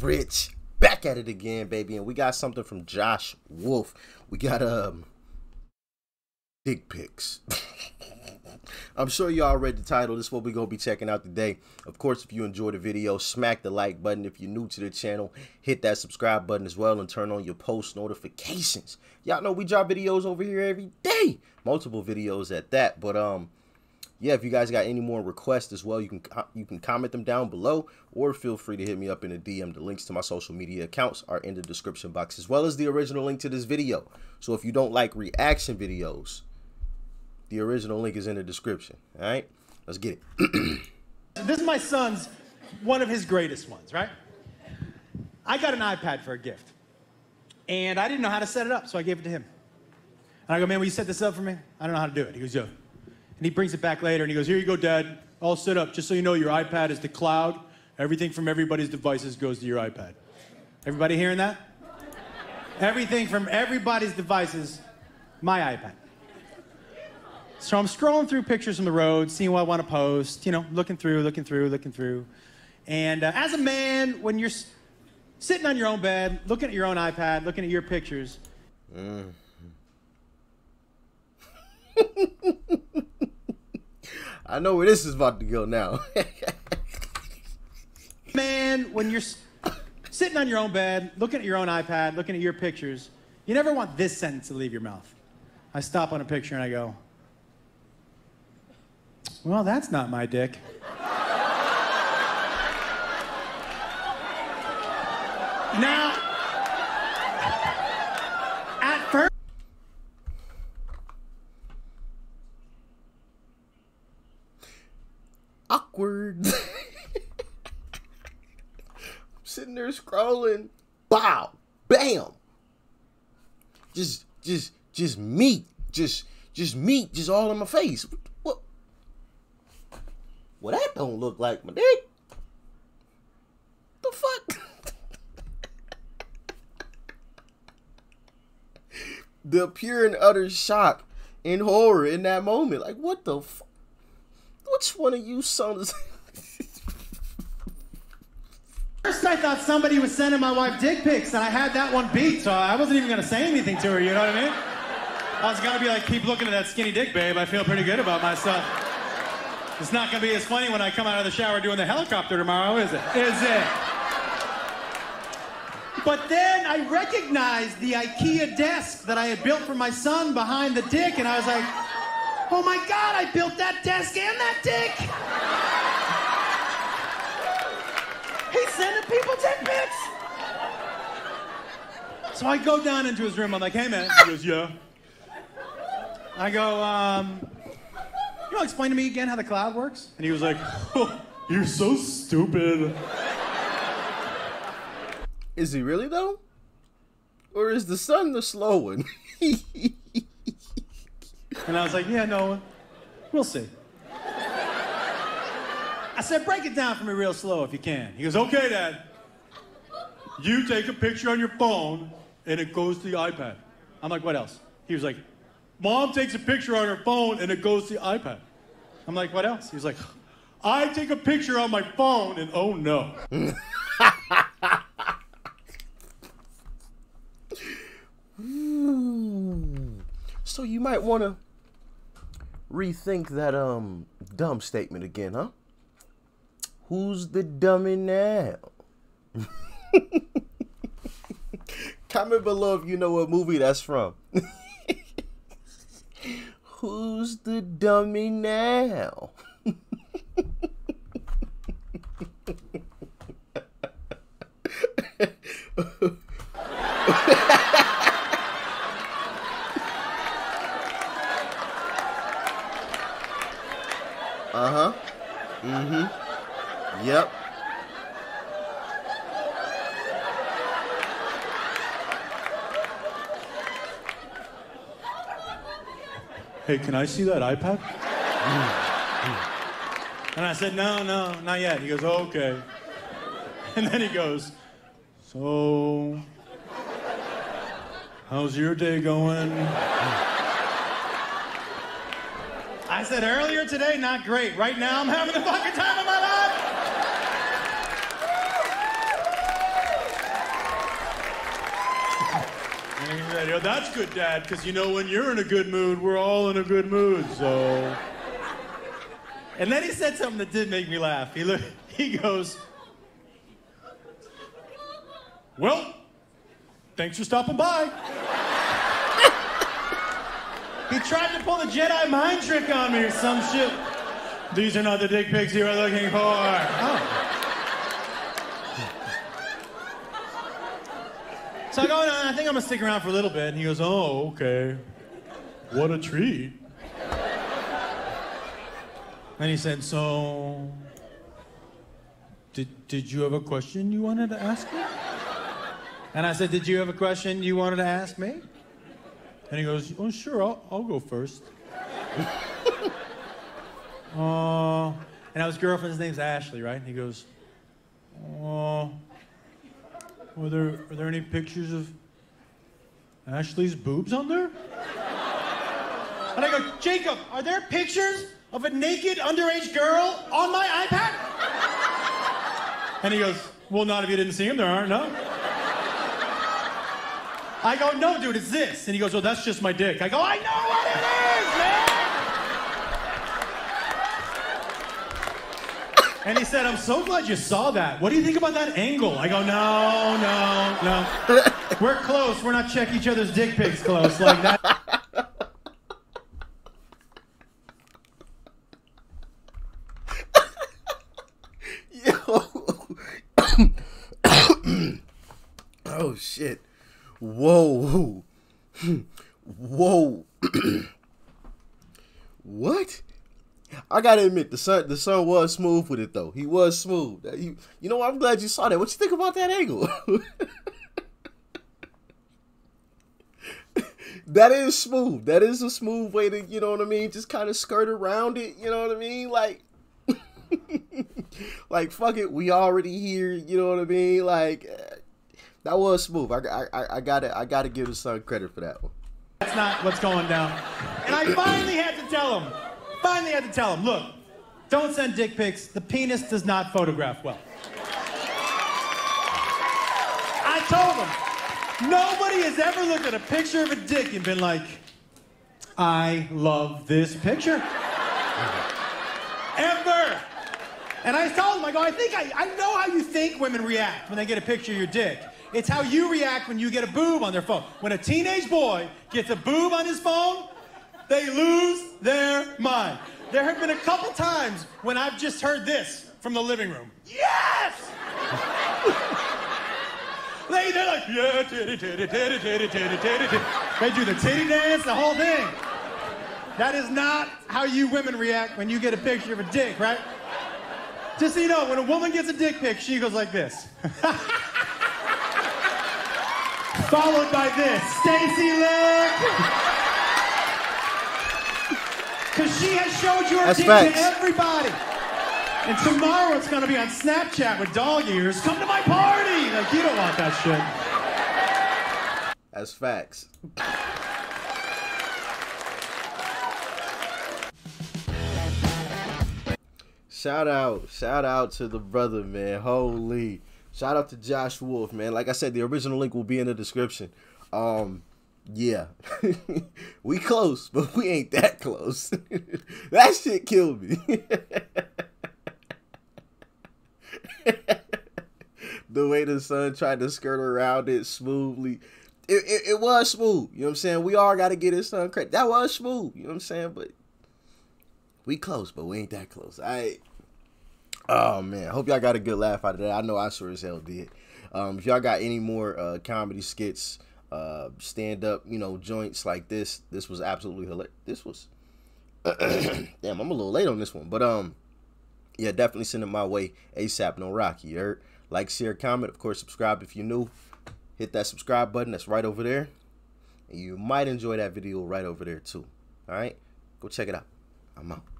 Rich back at it again, baby, and we got something from Josh Wolf. We got um dick pics. I'm sure y'all read the title. This is what we're going to be checking out today. Of course, if you enjoyed the video, smack the like button. If you're new to the channel, hit that subscribe button as well and turn on your post notifications. Y'all know we drop videos over here every day. Multiple videos at that. But, um, yeah, if you guys got any more requests as well, you can you can comment them down below or feel free to hit me up in the DM. The links to my social media accounts are in the description box as well as the original link to this video. So if you don't like reaction videos, the original link is in the description. All right, let's get it. this is my son's one of his greatest ones, right? I got an iPad for a gift, and I didn't know how to set it up, so I gave it to him. And I go, man, will you set this up for me? I don't know how to do it. He goes, yeah. And he brings it back later, and he goes, here you go, Dad. All set up. Just so you know, your iPad is the cloud. Everything from everybody's devices goes to your iPad. Everybody hearing that? Everything from everybody's devices, my iPad. So I'm scrolling through pictures from the road, seeing what I want to post, you know, looking through, looking through, looking through. And uh, as a man, when you're sitting on your own bed, looking at your own iPad, looking at your pictures. Mm. I know where this is about to go now. man, when you're sitting on your own bed, looking at your own iPad, looking at your pictures, you never want this sentence to leave your mouth. I stop on a picture and I go, well, that's not my dick. now, at first. Awkward. I'm sitting there scrolling. Bow. Bam. Just, just, just meat. Just, just meat. Just all in my face. What? Well, that don't look like my dick. The fuck? the pure and utter shock and horror in that moment. Like, what the fuck? Which one of you sons? First, I thought somebody was sending my wife dick pics, and I had that one beat, so I wasn't even gonna say anything to her. You know what I mean? I was gonna be like, keep looking at that skinny dick, babe. I feel pretty good about myself. It's not to be as funny when I come out of the shower doing the helicopter tomorrow, is it? Is it? But then I recognized the IKEA desk that I had built for my son behind the dick, and I was like, oh my God, I built that desk and that dick. He's sending people dick pics. So I go down into his room. I'm like, hey, man. He goes, yeah. I go, um, you know, explain to me again how the cloud works? And he was like, oh, You're so stupid. Is he really, though? Or is the son the slow one? and I was like, Yeah, no, we'll see. I said, Break it down for me real slow if you can. He goes, Okay, Dad. You take a picture on your phone and it goes to the iPad. I'm like, What else? He was like, Mom takes a picture on her phone and it goes to the iPad. I'm like, what else? He's like, I take a picture on my phone and oh no. so you might want to rethink that um dumb statement again, huh? Who's the dummy now? Comment below if you know what movie that's from. Who's the dummy now? hey, can I see that iPad? and I said, no, no, not yet. He goes, oh, okay. And then he goes, so, how's your day going? I said, earlier today, not great. Right now, I'm having the fucking time of my life. You know, that's good, Dad, because you know when you're in a good mood, we're all in a good mood, so. And then he said something that did make me laugh. He he goes, Well, thanks for stopping by. he tried to pull the Jedi mind trick on me or some shit. These are not the dick pics you are looking for. Oh. So I go, I think I'm gonna stick around for a little bit. And he goes, oh, okay. What a treat. And he said, so, did, did you have a question you wanted to ask me? And I said, did you have a question you wanted to ask me? And he goes, oh, sure, I'll, I'll go first. uh, and I was girlfriend's name's Ashley, right? And he goes, oh, were there, are there any pictures of Ashley's boobs on there? And I go, Jacob, are there pictures of a naked underage girl on my iPad? And he goes, Well, not if you didn't see them. There aren't, no. I go, No, dude, it's this. And he goes, Well, that's just my dick. I go, I know what it is, man. And he said, I'm so glad you saw that. What do you think about that angle? I go, No, no, no. We're close. We're not check each other's dick pics close like that. oh shit. Whoa. Whoa. what? I gotta admit, the son, the son was smooth with it though. He was smooth. You, know, what? I'm glad you saw that. What you think about that angle? that is smooth. That is a smooth way to, you know what I mean, just kind of skirt around it. You know what I mean? Like, like fuck it, we already here. You know what I mean? Like, eh, that was smooth. I, I, I gotta, I gotta give the son credit for that one. That's not what's going down. And I finally had to tell him. Finally had to tell him, look, don't send dick pics. The penis does not photograph well. I told him, nobody has ever looked at a picture of a dick and been like, I love this picture. ever. And I told him, I go, I think I, I know how you think women react when they get a picture of your dick. It's how you react when you get a boob on their phone. When a teenage boy gets a boob on his phone, they lose their mind. There have been a couple times when I've just heard this from the living room. Yes! they, they're like, yeah, titty, titty, titty, titty, titty, titty, titty. They do the titty dance, the whole thing. That is not how you women react when you get a picture of a dick, right? Just so you know, when a woman gets a dick pic, she goes like this. Followed by this. Stacy, look! Because she has showed your That's dick to everybody. And tomorrow it's going to be on Snapchat with dog ears. Come to my party! Like, you don't want that shit. That's facts. Shout out, shout out to the brother, man. Holy. Shout out to Josh Wolf, man. Like I said, the original link will be in the description. Um, yeah. we close, but we ain't that close. that shit killed me. the way the son tried to skirt around it smoothly. It, it, it was smooth. You know what I'm saying? We all got to get his son credit. That was smooth. You know what I'm saying? But we close, but we ain't that close. I. Oh man, hope y'all got a good laugh out of that. I know I sure as hell did. Um, if y'all got any more uh, comedy skits, uh, stand up, you know, joints like this, this was absolutely hilarious. This was, damn, I'm a little late on this one, but um, yeah, definitely send it my way ASAP. No Rocky, heard? Like, share, comment, of course, subscribe if you're new. Hit that subscribe button that's right over there, and you might enjoy that video right over there too. All right, go check it out. I'm out.